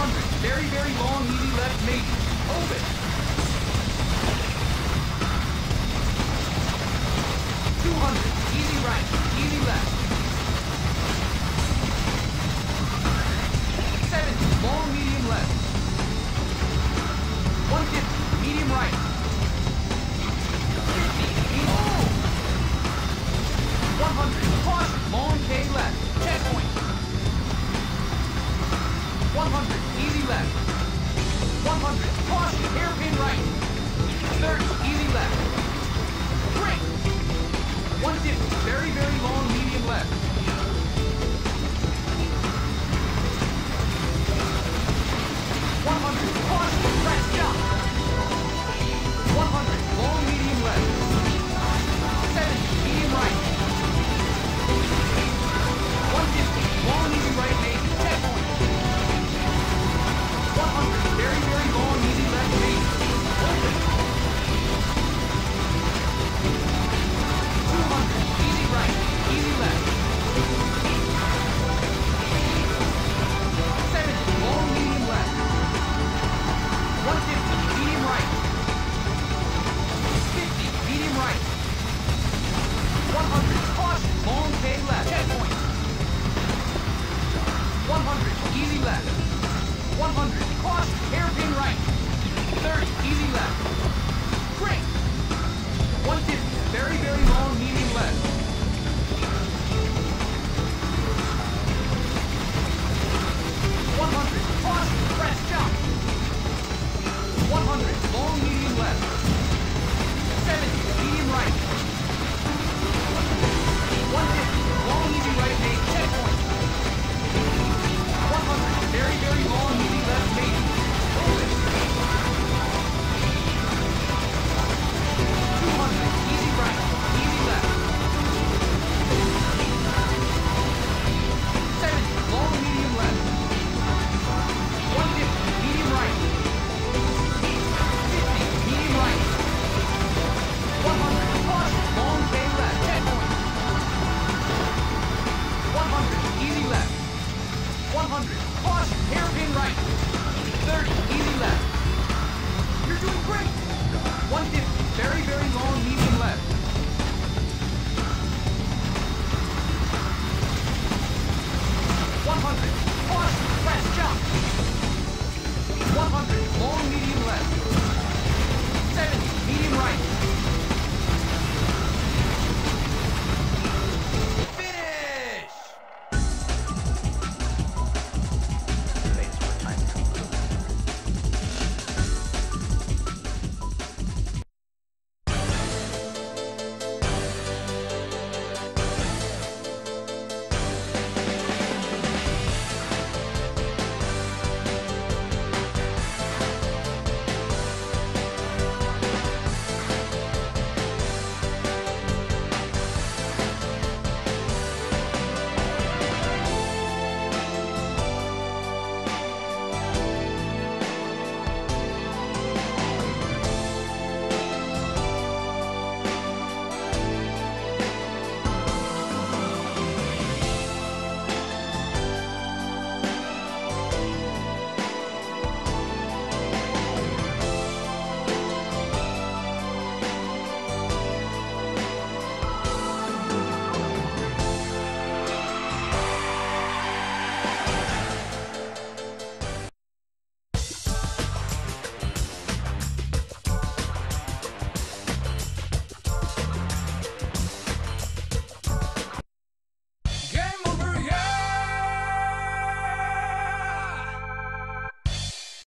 100. Very, very long, meaty left, maybe. Hold it. 200. Easy right. Very, very long, meaning less. right. 30, easy left. You're doing great. 150, very, very long,